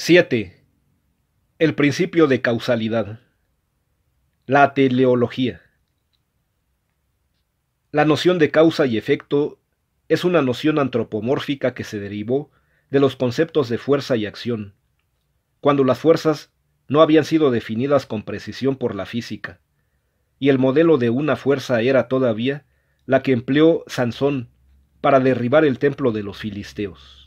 7. El principio de causalidad. La teleología. La noción de causa y efecto es una noción antropomórfica que se derivó de los conceptos de fuerza y acción, cuando las fuerzas no habían sido definidas con precisión por la física, y el modelo de una fuerza era todavía la que empleó Sansón para derribar el templo de los filisteos.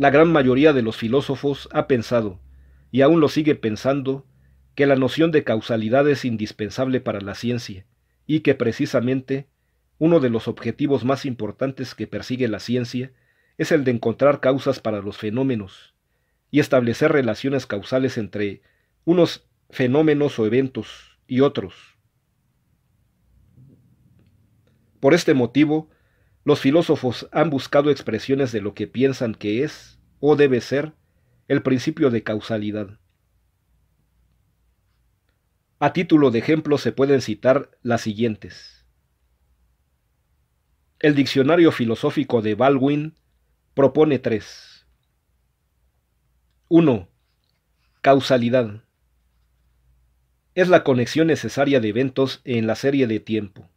La gran mayoría de los filósofos ha pensado, y aún lo sigue pensando, que la noción de causalidad es indispensable para la ciencia, y que precisamente uno de los objetivos más importantes que persigue la ciencia es el de encontrar causas para los fenómenos y establecer relaciones causales entre unos fenómenos o eventos y otros. Por este motivo, los filósofos han buscado expresiones de lo que piensan que es o debe ser el principio de causalidad. A título de ejemplo se pueden citar las siguientes. El diccionario filosófico de Baldwin propone tres. 1. Causalidad. Es la conexión necesaria de eventos en la serie de tiempo.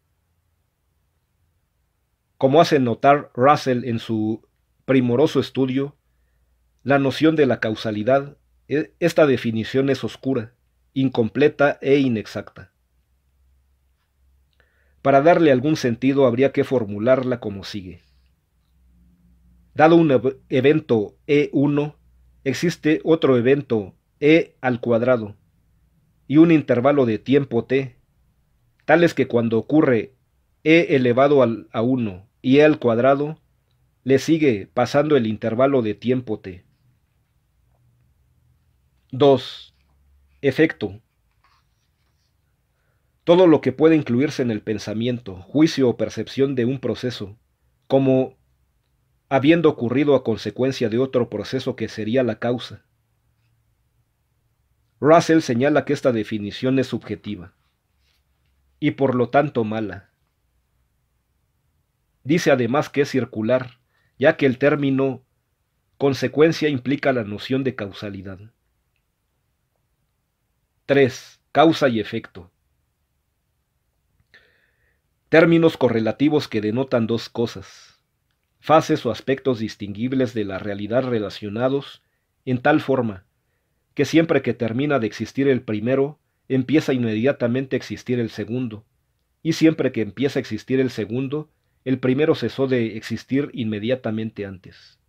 Como hace notar Russell en su primoroso estudio, la noción de la causalidad, e, esta definición es oscura incompleta e inexacta. Para darle algún sentido habría que formularla como sigue. Dado un evento E1, existe otro evento E al cuadrado y un intervalo de tiempo t, tales que cuando ocurre E elevado a 1 y E al cuadrado, le sigue pasando el intervalo de tiempo t. 2. Efecto. Todo lo que puede incluirse en el pensamiento, juicio o percepción de un proceso, como habiendo ocurrido a consecuencia de otro proceso que sería la causa. Russell señala que esta definición es subjetiva y por lo tanto mala. Dice además que es circular, ya que el término consecuencia implica la noción de causalidad. 3. Causa y efecto. Términos correlativos que denotan dos cosas, fases o aspectos distinguibles de la realidad relacionados en tal forma que siempre que termina de existir el primero, empieza inmediatamente a existir el segundo, y siempre que empieza a existir el segundo, el primero cesó de existir inmediatamente antes.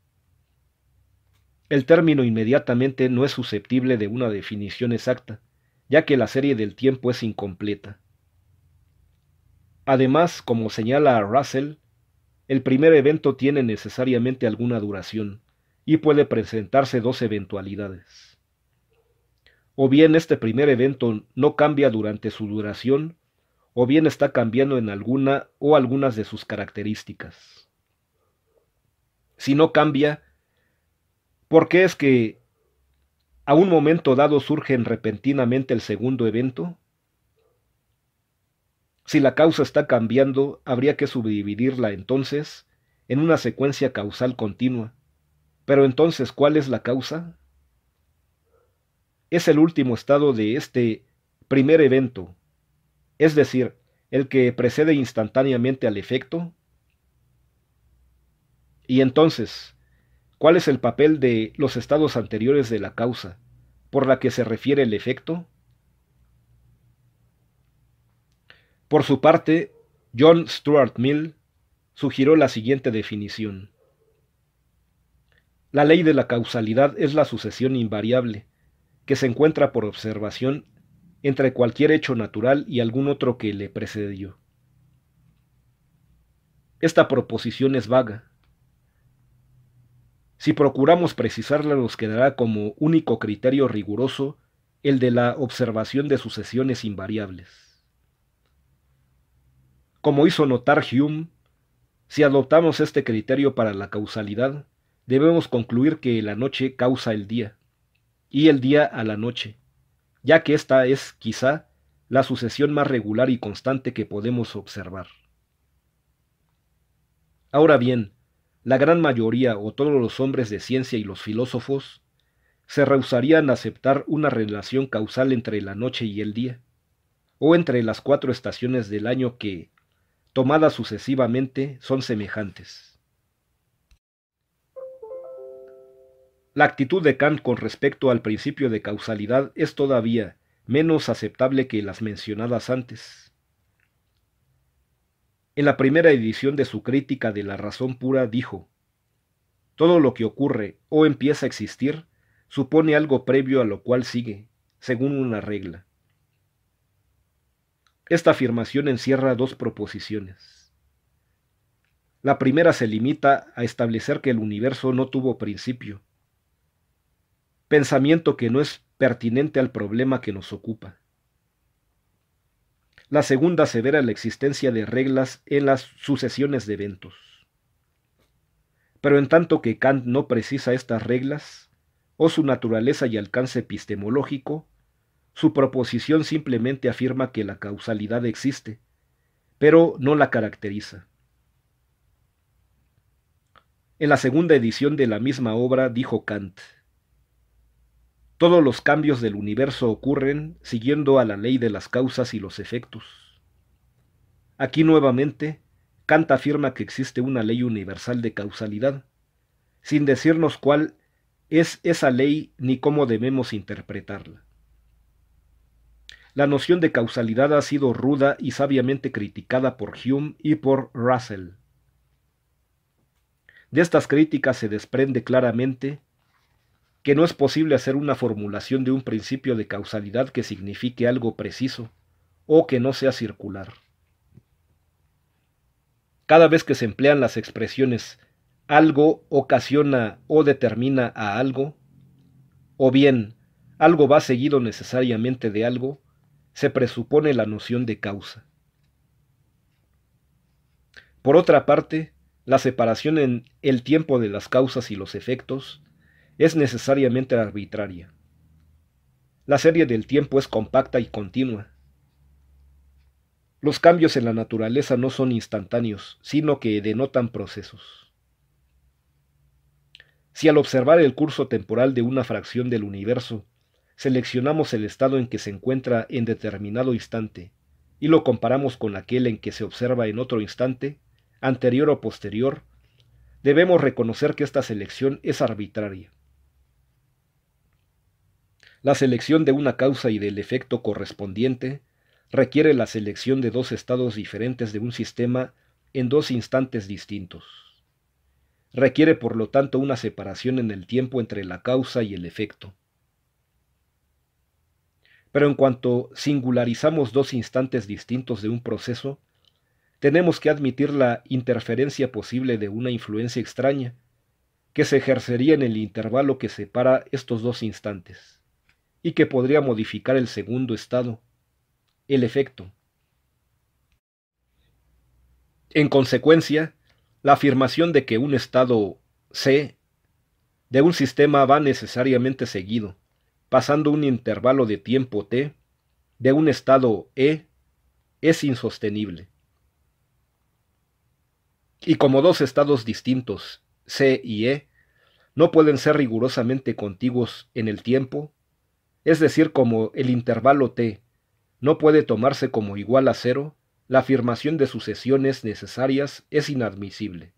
El término inmediatamente no es susceptible de una definición exacta, ya que la serie del tiempo es incompleta. Además, como señala Russell, el primer evento tiene necesariamente alguna duración y puede presentarse dos eventualidades. O bien este primer evento no cambia durante su duración, o bien está cambiando en alguna o algunas de sus características. Si no cambia, ¿por qué es que a un momento dado surge repentinamente el segundo evento? Si la causa está cambiando, habría que subdividirla entonces en una secuencia causal continua. Pero entonces, ¿cuál es la causa? Es el último estado de este primer evento, es decir, el que precede instantáneamente al efecto. Y entonces, ¿Cuál es el papel de los estados anteriores de la causa, por la que se refiere el efecto? Por su parte, John Stuart Mill sugirió la siguiente definición. La ley de la causalidad es la sucesión invariable, que se encuentra por observación entre cualquier hecho natural y algún otro que le precedió. Esta proposición es vaga, si procuramos precisarla nos quedará como único criterio riguroso el de la observación de sucesiones invariables. Como hizo notar Hume, si adoptamos este criterio para la causalidad, debemos concluir que la noche causa el día, y el día a la noche, ya que esta es, quizá, la sucesión más regular y constante que podemos observar. Ahora bien, la gran mayoría o todos los hombres de ciencia y los filósofos se rehusarían a aceptar una relación causal entre la noche y el día, o entre las cuatro estaciones del año que, tomadas sucesivamente, son semejantes. La actitud de Kant con respecto al principio de causalidad es todavía menos aceptable que las mencionadas antes. En la primera edición de su crítica de la razón pura dijo, Todo lo que ocurre o empieza a existir supone algo previo a lo cual sigue, según una regla. Esta afirmación encierra dos proposiciones. La primera se limita a establecer que el universo no tuvo principio, pensamiento que no es pertinente al problema que nos ocupa. La segunda asevera la existencia de reglas en las sucesiones de eventos. Pero en tanto que Kant no precisa estas reglas, o su naturaleza y alcance epistemológico, su proposición simplemente afirma que la causalidad existe, pero no la caracteriza. En la segunda edición de la misma obra dijo Kant, todos los cambios del universo ocurren siguiendo a la ley de las causas y los efectos. Aquí nuevamente, Kant afirma que existe una ley universal de causalidad, sin decirnos cuál es esa ley ni cómo debemos interpretarla. La noción de causalidad ha sido ruda y sabiamente criticada por Hume y por Russell. De estas críticas se desprende claramente que no es posible hacer una formulación de un principio de causalidad que signifique algo preciso o que no sea circular. Cada vez que se emplean las expresiones algo ocasiona o determina a algo, o bien algo va seguido necesariamente de algo, se presupone la noción de causa. Por otra parte, la separación en el tiempo de las causas y los efectos es necesariamente arbitraria. La serie del tiempo es compacta y continua. Los cambios en la naturaleza no son instantáneos, sino que denotan procesos. Si al observar el curso temporal de una fracción del universo, seleccionamos el estado en que se encuentra en determinado instante y lo comparamos con aquel en que se observa en otro instante, anterior o posterior, debemos reconocer que esta selección es arbitraria. La selección de una causa y del efecto correspondiente requiere la selección de dos estados diferentes de un sistema en dos instantes distintos. Requiere por lo tanto una separación en el tiempo entre la causa y el efecto. Pero en cuanto singularizamos dos instantes distintos de un proceso, tenemos que admitir la interferencia posible de una influencia extraña que se ejercería en el intervalo que separa estos dos instantes y que podría modificar el segundo estado, el efecto. En consecuencia, la afirmación de que un estado C de un sistema va necesariamente seguido, pasando un intervalo de tiempo t, de un estado E, es insostenible. Y como dos estados distintos, C y E, no pueden ser rigurosamente contiguos en el tiempo, es decir, como el intervalo t no puede tomarse como igual a cero, la afirmación de sucesiones necesarias es inadmisible.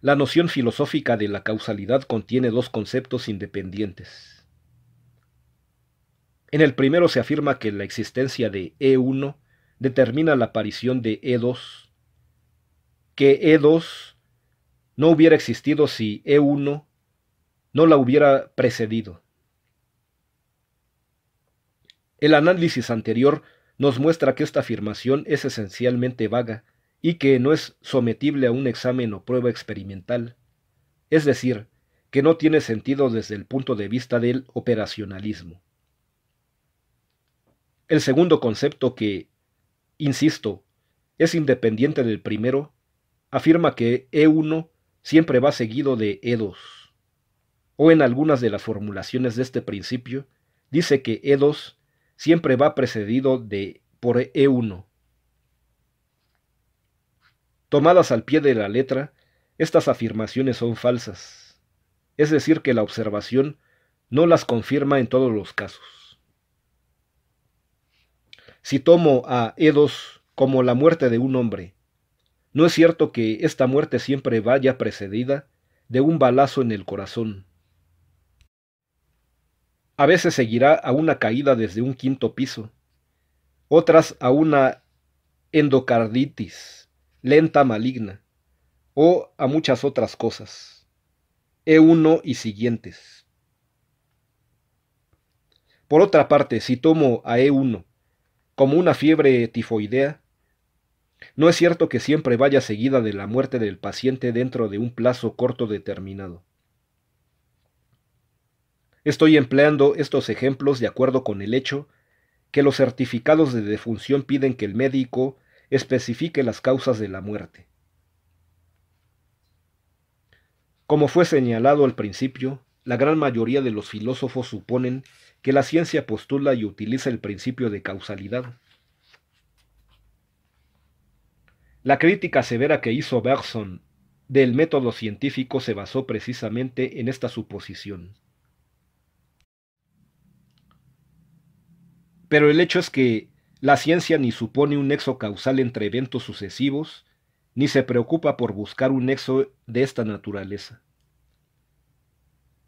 La noción filosófica de la causalidad contiene dos conceptos independientes. En el primero se afirma que la existencia de E1 determina la aparición de E2, que E2 no hubiera existido si E1 no la hubiera precedido. El análisis anterior nos muestra que esta afirmación es esencialmente vaga y que no es sometible a un examen o prueba experimental, es decir, que no tiene sentido desde el punto de vista del operacionalismo. El segundo concepto que, insisto, es independiente del primero, afirma que E1 siempre va seguido de E2 o en algunas de las formulaciones de este principio, dice que E2 siempre va precedido de por E1. Tomadas al pie de la letra, estas afirmaciones son falsas, es decir, que la observación no las confirma en todos los casos. Si tomo a E2 como la muerte de un hombre, no es cierto que esta muerte siempre vaya precedida de un balazo en el corazón. A veces seguirá a una caída desde un quinto piso, otras a una endocarditis lenta maligna, o a muchas otras cosas. E1 y siguientes. Por otra parte, si tomo a E1 como una fiebre tifoidea, no es cierto que siempre vaya seguida de la muerte del paciente dentro de un plazo corto determinado. Estoy empleando estos ejemplos de acuerdo con el hecho que los certificados de defunción piden que el médico especifique las causas de la muerte. Como fue señalado al principio, la gran mayoría de los filósofos suponen que la ciencia postula y utiliza el principio de causalidad. La crítica severa que hizo Bergson del método científico se basó precisamente en esta suposición. Pero el hecho es que la ciencia ni supone un nexo causal entre eventos sucesivos, ni se preocupa por buscar un nexo de esta naturaleza.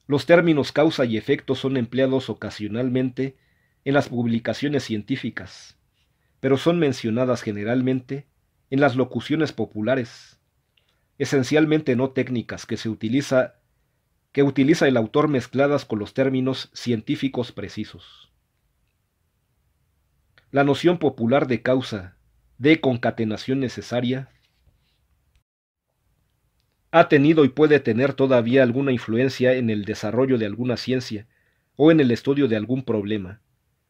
Los términos causa y efecto son empleados ocasionalmente en las publicaciones científicas, pero son mencionadas generalmente en las locuciones populares, esencialmente no técnicas que se utiliza que utiliza el autor mezcladas con los términos científicos precisos. La noción popular de causa, de concatenación necesaria, ha tenido y puede tener todavía alguna influencia en el desarrollo de alguna ciencia o en el estudio de algún problema,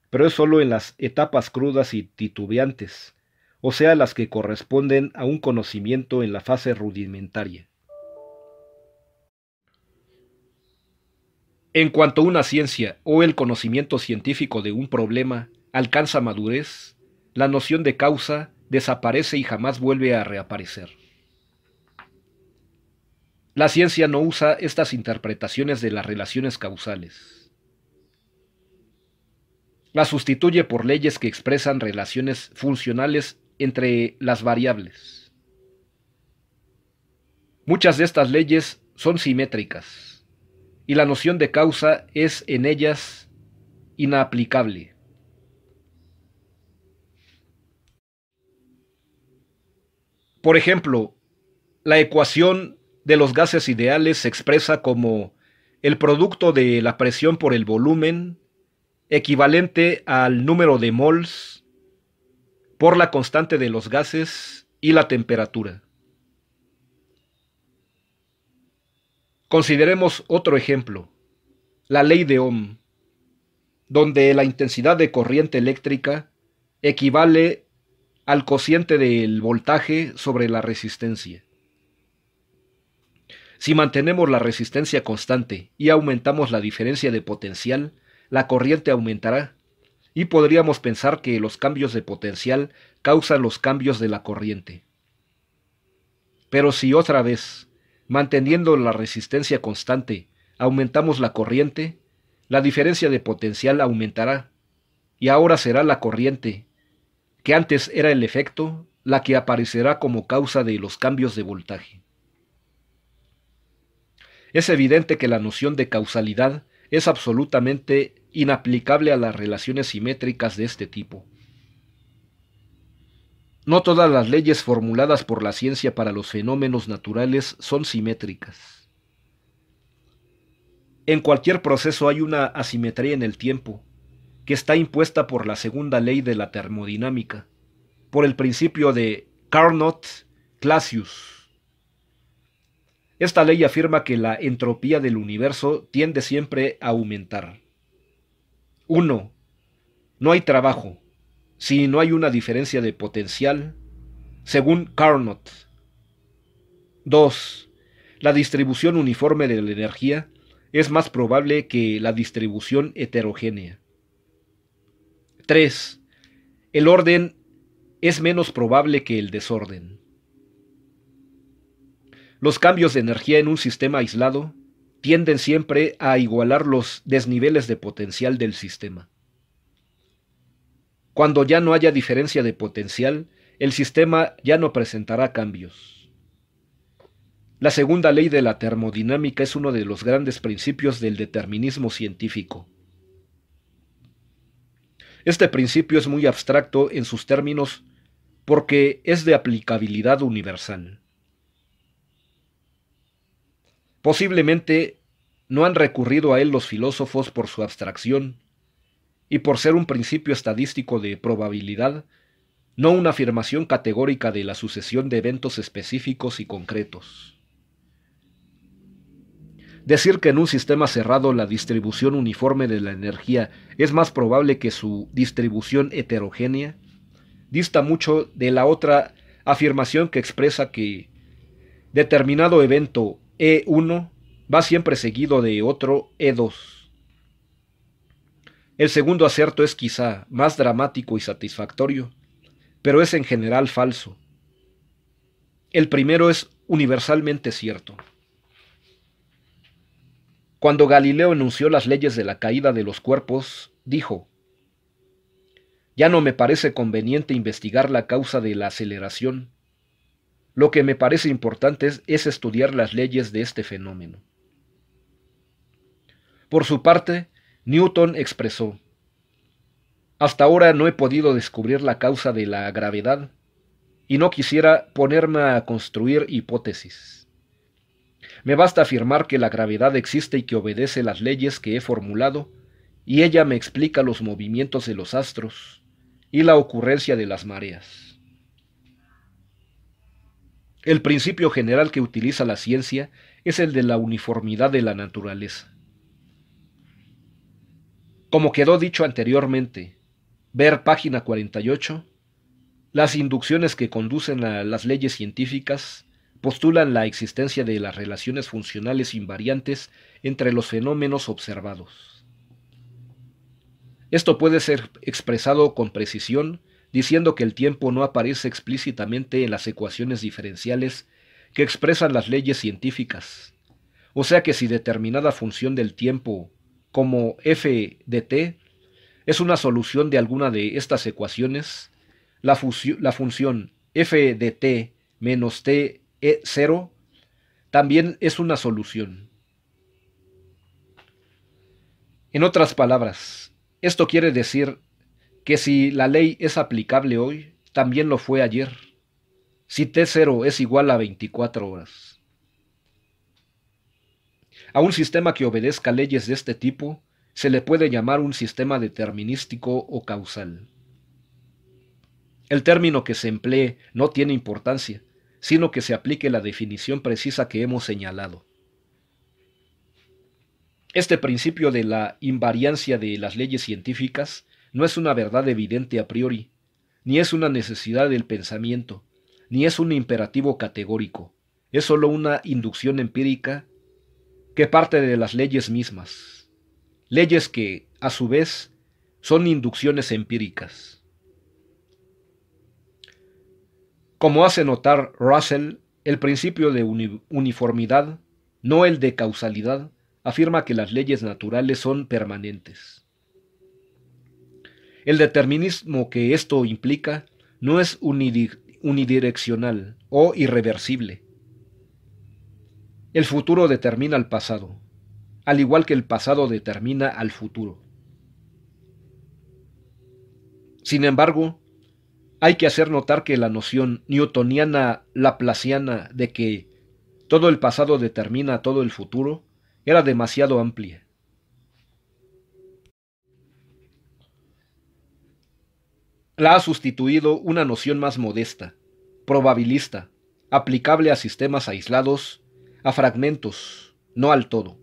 pero es sólo en las etapas crudas y titubeantes, o sea, las que corresponden a un conocimiento en la fase rudimentaria. En cuanto una ciencia o el conocimiento científico de un problema alcanza madurez, la noción de causa desaparece y jamás vuelve a reaparecer. La ciencia no usa estas interpretaciones de las relaciones causales. La sustituye por leyes que expresan relaciones funcionales entre las variables. Muchas de estas leyes son simétricas y la noción de causa es en ellas inaplicable. Por ejemplo, la ecuación de los gases ideales se expresa como el producto de la presión por el volumen equivalente al número de mols por la constante de los gases y la temperatura. Consideremos otro ejemplo, la ley de Ohm, donde la intensidad de corriente eléctrica equivale al cociente del voltaje sobre la resistencia. Si mantenemos la resistencia constante y aumentamos la diferencia de potencial, la corriente aumentará y podríamos pensar que los cambios de potencial causan los cambios de la corriente. Pero si otra vez, manteniendo la resistencia constante, aumentamos la corriente, la diferencia de potencial aumentará, y ahora será la corriente, que antes era el efecto, la que aparecerá como causa de los cambios de voltaje. Es evidente que la noción de causalidad es absolutamente inaplicable a las relaciones simétricas de este tipo. No todas las leyes formuladas por la ciencia para los fenómenos naturales son simétricas. En cualquier proceso hay una asimetría en el tiempo, que está impuesta por la segunda ley de la termodinámica, por el principio de Carnot-Clausius. Esta ley afirma que la entropía del universo tiende siempre a aumentar. 1. No hay trabajo si no hay una diferencia de potencial, según Carnot. 2. La distribución uniforme de la energía es más probable que la distribución heterogénea. 3. El orden es menos probable que el desorden. Los cambios de energía en un sistema aislado tienden siempre a igualar los desniveles de potencial del sistema. Cuando ya no haya diferencia de potencial, el sistema ya no presentará cambios. La segunda ley de la termodinámica es uno de los grandes principios del determinismo científico. Este principio es muy abstracto en sus términos porque es de aplicabilidad universal. Posiblemente no han recurrido a él los filósofos por su abstracción y por ser un principio estadístico de probabilidad, no una afirmación categórica de la sucesión de eventos específicos y concretos. Decir que en un sistema cerrado la distribución uniforme de la energía es más probable que su distribución heterogénea dista mucho de la otra afirmación que expresa que determinado evento E1 va siempre seguido de otro E2. El segundo acerto es quizá más dramático y satisfactorio, pero es en general falso. El primero es universalmente cierto. Cuando Galileo enunció las leyes de la caída de los cuerpos, dijo, Ya no me parece conveniente investigar la causa de la aceleración. Lo que me parece importante es, es estudiar las leyes de este fenómeno. Por su parte, Newton expresó, Hasta ahora no he podido descubrir la causa de la gravedad, y no quisiera ponerme a construir hipótesis. Me basta afirmar que la gravedad existe y que obedece las leyes que he formulado, y ella me explica los movimientos de los astros y la ocurrencia de las mareas. El principio general que utiliza la ciencia es el de la uniformidad de la naturaleza. Como quedó dicho anteriormente, ver página 48, las inducciones que conducen a las leyes científicas postulan la existencia de las relaciones funcionales invariantes entre los fenómenos observados. Esto puede ser expresado con precisión diciendo que el tiempo no aparece explícitamente en las ecuaciones diferenciales que expresan las leyes científicas, o sea que si determinada función del tiempo como f de t es una solución de alguna de estas ecuaciones, la, función f de t menos t e 0 también es una solución. En otras palabras, esto quiere decir que si la ley es aplicable hoy, también lo fue ayer, si T0 es igual a 24 horas. A un sistema que obedezca leyes de este tipo se le puede llamar un sistema determinístico o causal. El término que se emplee no tiene importancia, sino que se aplique la definición precisa que hemos señalado. Este principio de la invariancia de las leyes científicas no es una verdad evidente a priori, ni es una necesidad del pensamiento, ni es un imperativo categórico, es sólo una inducción empírica que parte de las leyes mismas, leyes que, a su vez, son inducciones empíricas. Como hace notar Russell, el principio de uniformidad, no el de causalidad, afirma que las leyes naturales son permanentes. El determinismo que esto implica no es unidireccional o irreversible, el futuro determina el pasado, al igual que el pasado determina al futuro. Sin embargo, hay que hacer notar que la noción newtoniana laplaciana de que todo el pasado determina todo el futuro era demasiado amplia. La ha sustituido una noción más modesta, probabilista, aplicable a sistemas aislados a fragmentos, no al todo.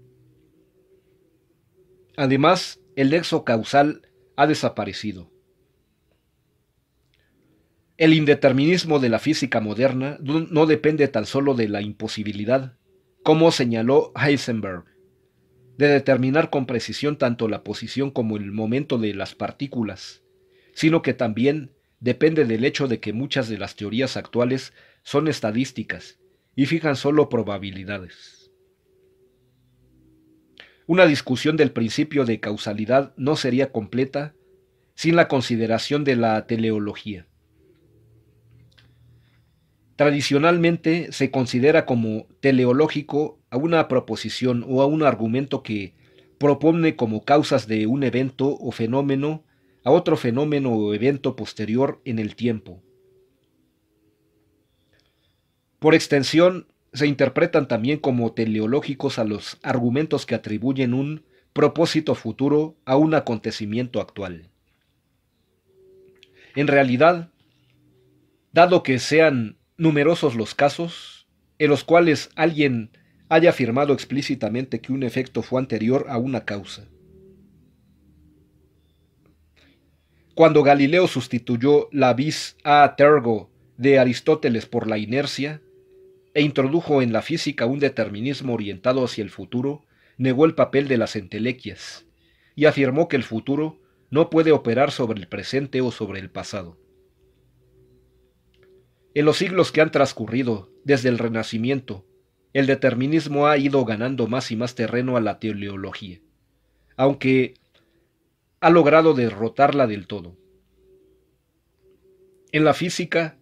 Además, el nexo causal ha desaparecido. El indeterminismo de la física moderna no depende tan solo de la imposibilidad, como señaló Heisenberg, de determinar con precisión tanto la posición como el momento de las partículas, sino que también depende del hecho de que muchas de las teorías actuales son estadísticas y fijan solo probabilidades. Una discusión del principio de causalidad no sería completa sin la consideración de la teleología. Tradicionalmente se considera como teleológico a una proposición o a un argumento que propone como causas de un evento o fenómeno a otro fenómeno o evento posterior en el tiempo. Por extensión, se interpretan también como teleológicos a los argumentos que atribuyen un propósito futuro a un acontecimiento actual. En realidad, dado que sean numerosos los casos en los cuales alguien haya afirmado explícitamente que un efecto fue anterior a una causa. Cuando Galileo sustituyó la vis a tergo de Aristóteles por la inercia e introdujo en la física un determinismo orientado hacia el futuro, negó el papel de las entelequias y afirmó que el futuro no puede operar sobre el presente o sobre el pasado. En los siglos que han transcurrido desde el Renacimiento, el determinismo ha ido ganando más y más terreno a la teleología, aunque ha logrado derrotarla del todo. En la física,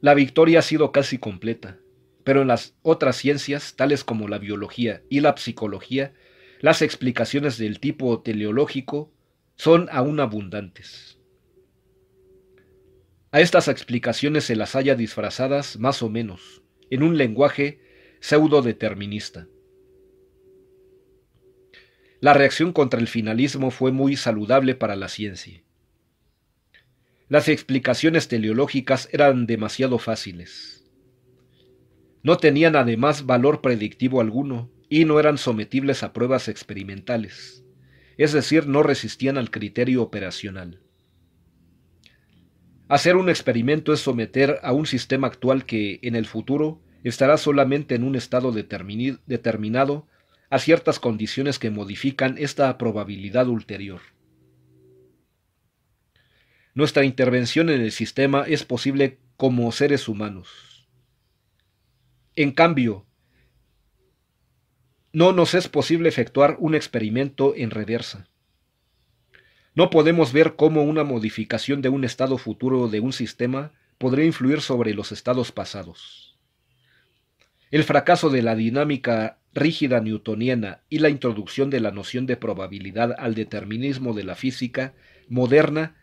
la victoria ha sido casi completa, pero en las otras ciencias, tales como la biología y la psicología, las explicaciones del tipo teleológico son aún abundantes. A estas explicaciones se las haya disfrazadas más o menos, en un lenguaje pseudo-determinista. La reacción contra el finalismo fue muy saludable para la ciencia. Las explicaciones teleológicas eran demasiado fáciles. No tenían además valor predictivo alguno y no eran sometibles a pruebas experimentales, es decir, no resistían al criterio operacional. Hacer un experimento es someter a un sistema actual que, en el futuro, estará solamente en un estado determinado a ciertas condiciones que modifican esta probabilidad ulterior. Nuestra intervención en el sistema es posible como seres humanos. En cambio, no nos es posible efectuar un experimento en reversa. No podemos ver cómo una modificación de un estado futuro de un sistema podría influir sobre los estados pasados. El fracaso de la dinámica rígida newtoniana y la introducción de la noción de probabilidad al determinismo de la física moderna,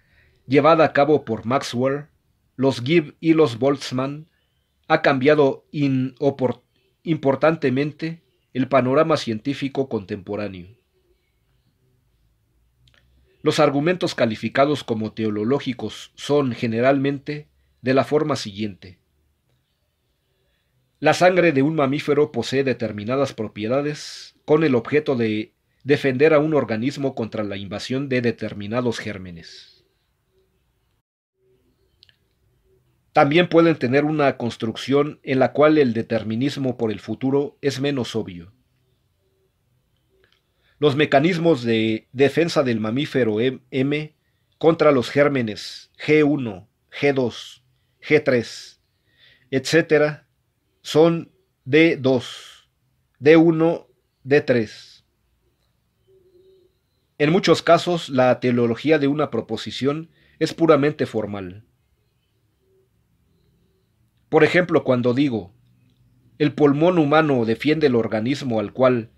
llevada a cabo por Maxwell, los Gibbs y los Boltzmann, ha cambiado importantemente el panorama científico contemporáneo. Los argumentos calificados como teológicos son generalmente de la forma siguiente. La sangre de un mamífero posee determinadas propiedades con el objeto de defender a un organismo contra la invasión de determinados gérmenes. También pueden tener una construcción en la cual el determinismo por el futuro es menos obvio. Los mecanismos de defensa del mamífero M contra los gérmenes G1, G2, G3, etc., son D2, D1, D3. En muchos casos, la teleología de una proposición es puramente formal. Por ejemplo, cuando digo, el pulmón humano defiende el organismo al cual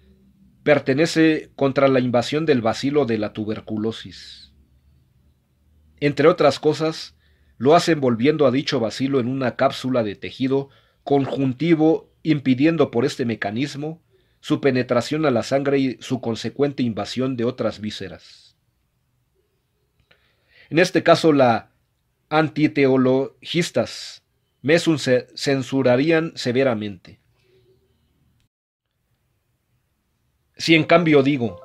pertenece contra la invasión del bacilo de la tuberculosis. Entre otras cosas, lo hace envolviendo a dicho bacilo en una cápsula de tejido conjuntivo, impidiendo por este mecanismo su penetración a la sangre y su consecuente invasión de otras vísceras. En este caso, la antiteologistas me censurarían severamente. Si en cambio digo,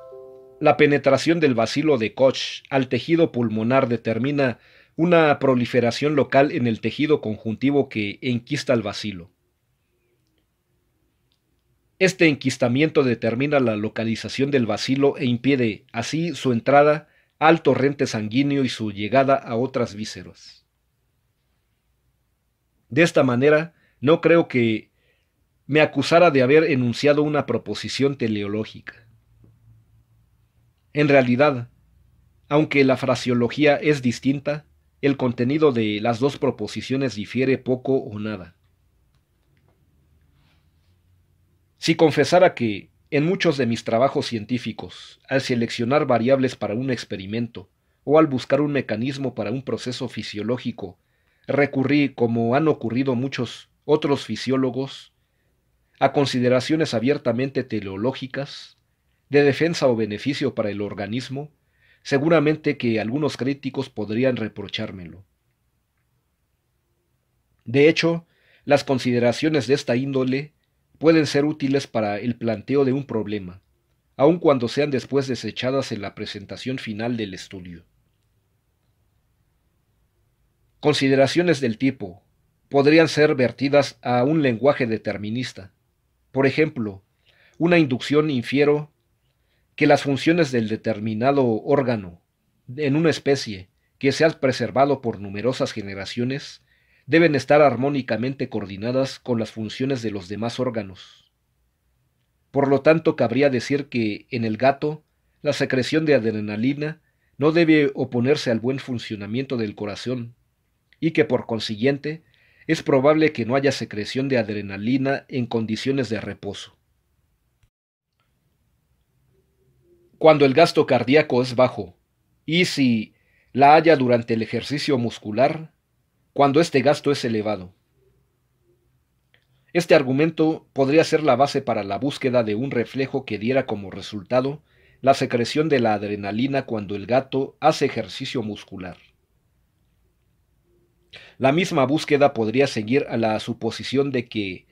la penetración del bacilo de Koch al tejido pulmonar determina una proliferación local en el tejido conjuntivo que enquista el bacilo. Este enquistamiento determina la localización del bacilo e impide así su entrada al torrente sanguíneo y su llegada a otras vísceras. De esta manera, no creo que me acusara de haber enunciado una proposición teleológica. En realidad, aunque la fraseología es distinta, el contenido de las dos proposiciones difiere poco o nada. Si confesara que, en muchos de mis trabajos científicos, al seleccionar variables para un experimento o al buscar un mecanismo para un proceso fisiológico, recurrí, como han ocurrido muchos otros fisiólogos, a consideraciones abiertamente teleológicas, de defensa o beneficio para el organismo, seguramente que algunos críticos podrían reprochármelo. De hecho, las consideraciones de esta índole pueden ser útiles para el planteo de un problema, aun cuando sean después desechadas en la presentación final del estudio. Consideraciones del tipo podrían ser vertidas a un lenguaje determinista. Por ejemplo, una inducción infiero que las funciones del determinado órgano en una especie que se ha preservado por numerosas generaciones deben estar armónicamente coordinadas con las funciones de los demás órganos. Por lo tanto, cabría decir que en el gato la secreción de adrenalina no debe oponerse al buen funcionamiento del corazón, y que por consiguiente es probable que no haya secreción de adrenalina en condiciones de reposo. Cuando el gasto cardíaco es bajo, y si la haya durante el ejercicio muscular, cuando este gasto es elevado. Este argumento podría ser la base para la búsqueda de un reflejo que diera como resultado la secreción de la adrenalina cuando el gato hace ejercicio muscular. La misma búsqueda podría seguir a la suposición de que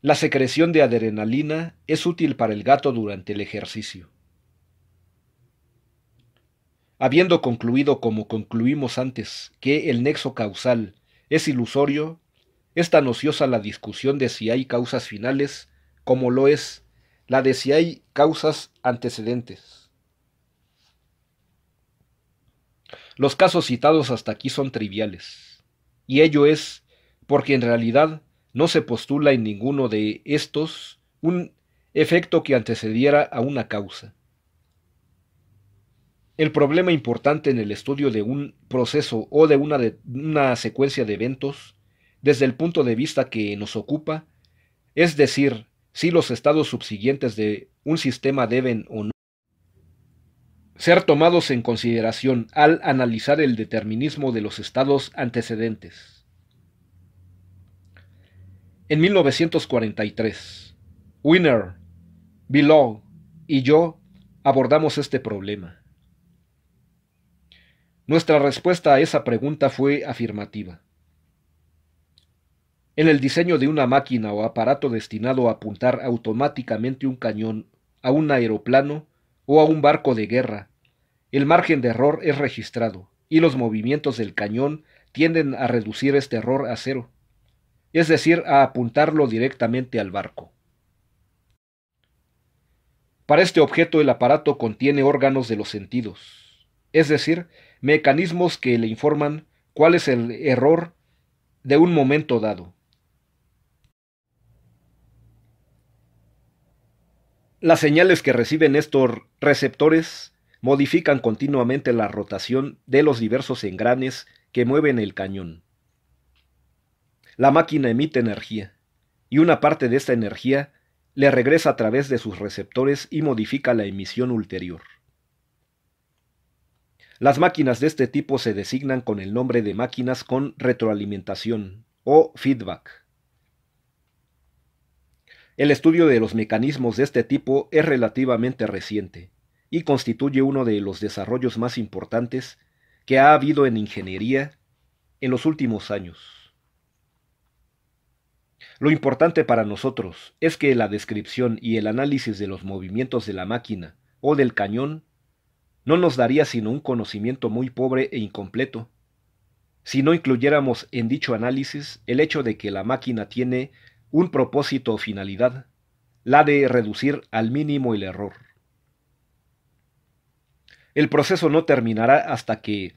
la secreción de adrenalina es útil para el gato durante el ejercicio. Habiendo concluido como concluimos antes que el nexo causal es ilusorio, es tan ociosa la discusión de si hay causas finales como lo es la de si hay causas antecedentes. Los casos citados hasta aquí son triviales y ello es porque en realidad no se postula en ninguno de estos un efecto que antecediera a una causa. El problema importante en el estudio de un proceso o de una, una, secuencia de eventos, desde el punto de vista que nos ocupa, es decir, si los estados subsiguientes de un sistema deben o no ser tomados en consideración al analizar el determinismo de los estados antecedentes. En 1943, Winner, Below y yo abordamos este problema. Nuestra respuesta a esa pregunta fue afirmativa. En el diseño de una máquina o aparato destinado a apuntar automáticamente un cañón a un aeroplano, o a un barco de guerra, el margen de error es registrado y los movimientos del cañón tienden a reducir este error a cero, es decir, a apuntarlo directamente al barco. Para este objeto el aparato contiene órganos de los sentidos, es decir, mecanismos que le informan cuál es el error de un momento dado. Las señales que reciben estos receptores modifican continuamente la rotación de los diversos engranes que mueven el cañón. La máquina emite energía, y una parte de esta energía le regresa a través de sus receptores y modifica la emisión ulterior. Las máquinas de este tipo se designan con el nombre de máquinas con retroalimentación o feedback. El estudio de los mecanismos de este tipo es relativamente reciente y constituye uno de los desarrollos más importantes que ha habido en ingeniería en los últimos años. Lo importante para nosotros es que la descripción y el análisis de los movimientos de la máquina o del cañón no nos daría sino un conocimiento muy pobre e incompleto, si no incluyéramos en dicho análisis el hecho de que la máquina tiene un propósito o finalidad, la de reducir al mínimo el error. El proceso no terminará hasta que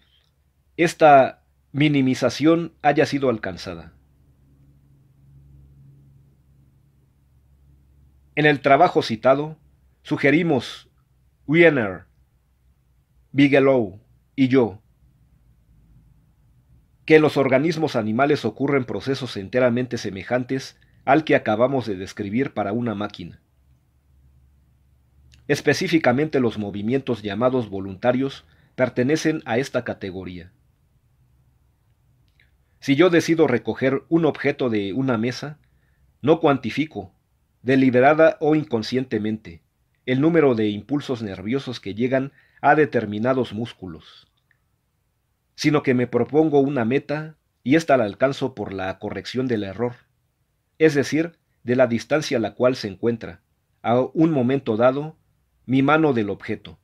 esta minimización haya sido alcanzada. En el trabajo citado, sugerimos Wiener, Bigelow y yo que en los organismos animales ocurren procesos enteramente semejantes al que acabamos de describir para una máquina. Específicamente los movimientos llamados voluntarios pertenecen a esta categoría. Si yo decido recoger un objeto de una mesa, no cuantifico, deliberada o inconscientemente, el número de impulsos nerviosos que llegan a determinados músculos sino que me propongo una meta y ésta la alcanzo por la corrección del error, es decir, de la distancia a la cual se encuentra, a un momento dado, mi mano del objeto.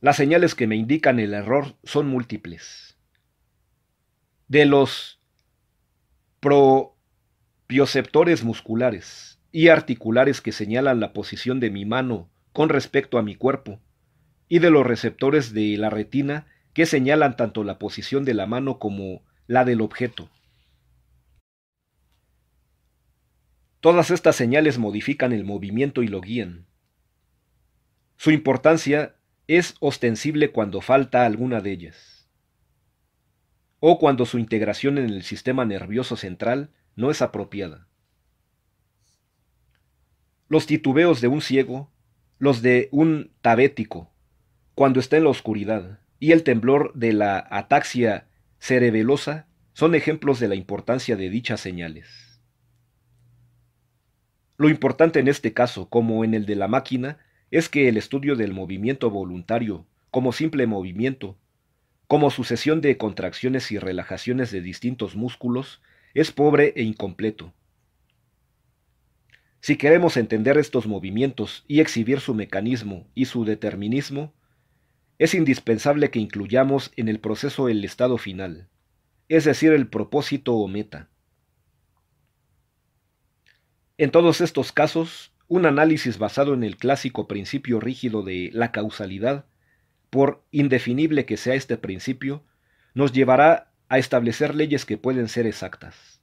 Las señales que me indican el error son múltiples. De los propioceptores musculares y articulares que señalan la posición de mi mano con respecto a mi cuerpo, y de los receptores de la retina que señalan tanto la posición de la mano como la del objeto. Todas estas señales modifican el movimiento y lo guían. Su importancia es ostensible cuando falta alguna de ellas, o cuando su integración en el sistema nervioso central no es apropiada. Los titubeos de un ciego, los de un tabético, cuando está en la oscuridad, y el temblor de la ataxia cerebelosa son ejemplos de la importancia de dichas señales. Lo importante en este caso, como en el de la máquina, es que el estudio del movimiento voluntario, como simple movimiento, como sucesión de contracciones y relajaciones de distintos músculos, es pobre e incompleto. Si queremos entender estos movimientos y exhibir su mecanismo y su determinismo, es indispensable que incluyamos en el proceso el estado final, es decir, el propósito o meta. En todos estos casos, un análisis basado en el clásico principio rígido de la causalidad, por indefinible que sea este principio, nos llevará a establecer leyes que pueden ser exactas,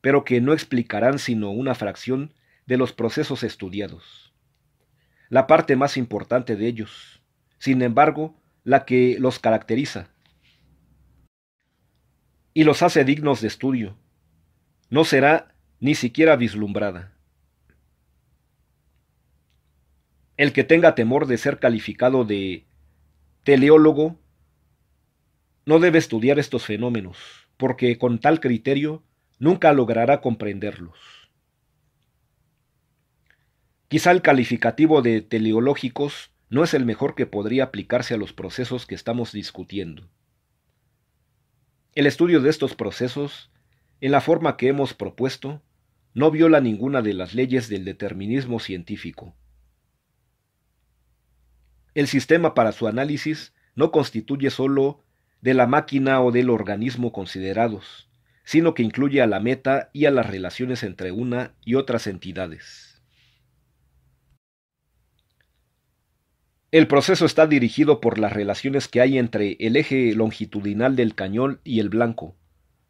pero que no explicarán sino una fracción de los procesos estudiados. La parte más importante de ellos, sin embargo, la que los caracteriza y los hace dignos de estudio, no será ni siquiera vislumbrada. El que tenga temor de ser calificado de teleólogo no debe estudiar estos fenómenos, porque con tal criterio nunca logrará comprenderlos. Quizá el calificativo de teleológicos no es el mejor que podría aplicarse a los procesos que estamos discutiendo. El estudio de estos procesos, en la forma que hemos propuesto, no viola ninguna de las leyes del determinismo científico. El sistema para su análisis no constituye sólo de la máquina o del organismo considerados, sino que incluye a la meta y a las relaciones entre una y otras entidades. El proceso está dirigido por las relaciones que hay entre el eje longitudinal del cañón y el blanco,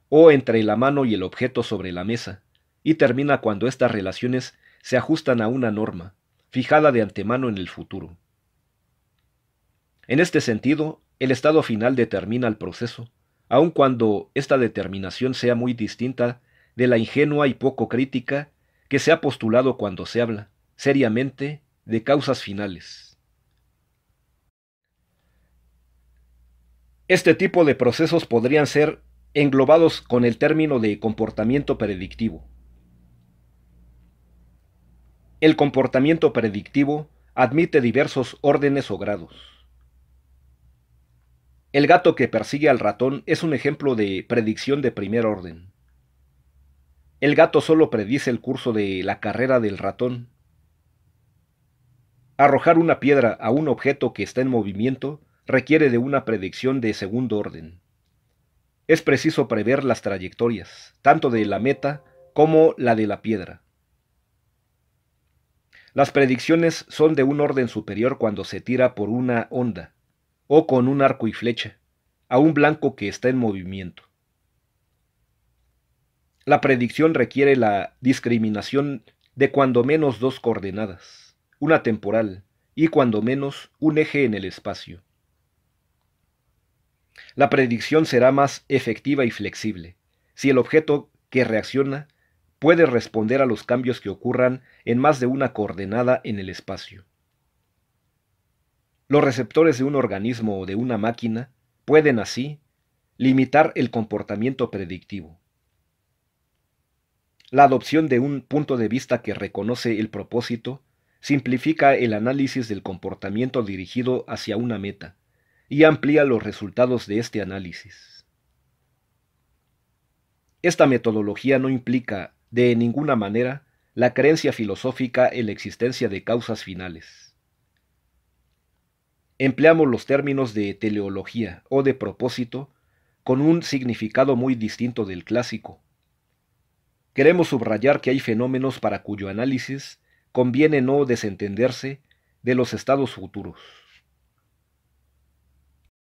o entre la mano y el objeto sobre la mesa, y termina cuando estas relaciones se ajustan a una norma, fijada de antemano en el futuro. En este sentido, el estado final determina el proceso, aun cuando esta determinación sea muy distinta de la ingenua y poco crítica que se ha postulado cuando se habla, seriamente, de causas finales. Este tipo de procesos podrían ser englobados con el término de comportamiento predictivo. El comportamiento predictivo admite diversos órdenes o grados. El gato que persigue al ratón es un ejemplo de predicción de primer orden. El gato solo predice el curso de la carrera del ratón. Arrojar una piedra a un objeto que está en movimiento requiere de una predicción de segundo orden. Es preciso prever las trayectorias, tanto de la meta como la de la piedra. Las predicciones son de un orden superior cuando se tira por una onda, o con un arco y flecha, a un blanco que está en movimiento. La predicción requiere la discriminación de cuando menos dos coordenadas, una temporal y cuando menos un eje en el espacio. La predicción será más efectiva y flexible si el objeto que reacciona puede responder a los cambios que ocurran en más de una coordenada en el espacio. Los receptores de un organismo o de una máquina pueden así limitar el comportamiento predictivo. La adopción de un punto de vista que reconoce el propósito simplifica el análisis del comportamiento dirigido hacia una meta y amplía los resultados de este análisis. Esta metodología no implica, de ninguna manera, la creencia filosófica en la existencia de causas finales. Empleamos los términos de teleología o de propósito con un significado muy distinto del clásico. Queremos subrayar que hay fenómenos para cuyo análisis conviene no desentenderse de los estados futuros.